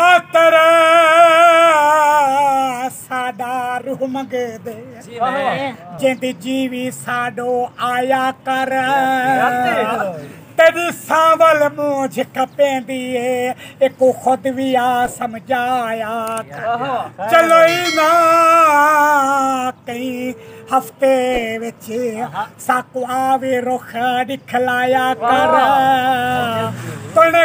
खातर सादा रूह मंगदे जिंद जीवी साडो आया कर। तेरी सावल मुझ कपेंदी एक खुद भी आ समझाया चलो ही ना कई हफ़्ते बिच साकुआ भी रुख दिखलाया कर। तुने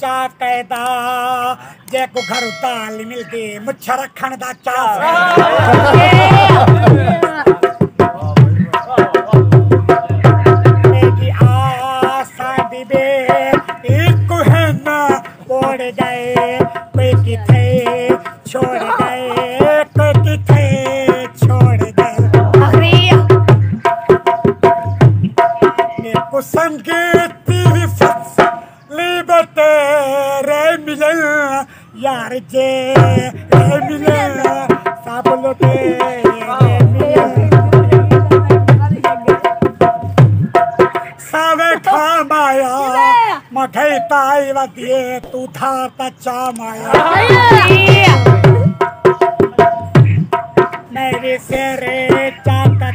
ਚਾਹ ਕਹਿਦਾ ਜੇ ਕੋ ਘਰ ਉਤਾਲ ਮਿਲਦੀ ਮੁੱਛ ਰੱਖਣ ਦਾ ਚਾਹ Libate re milen yar je re milen sablote re milen save khamaya makai tai vadie tu tha ta chamaya मेरे चाकटे एक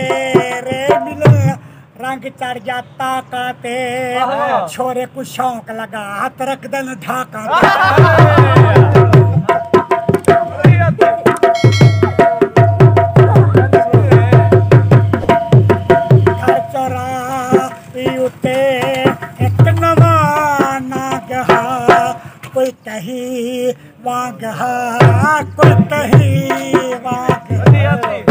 टांग चढ़ जा ताकाते। छोरे को शौक लगा हाथ रख दे ढाका। कोई कही वांग कोई कही वांग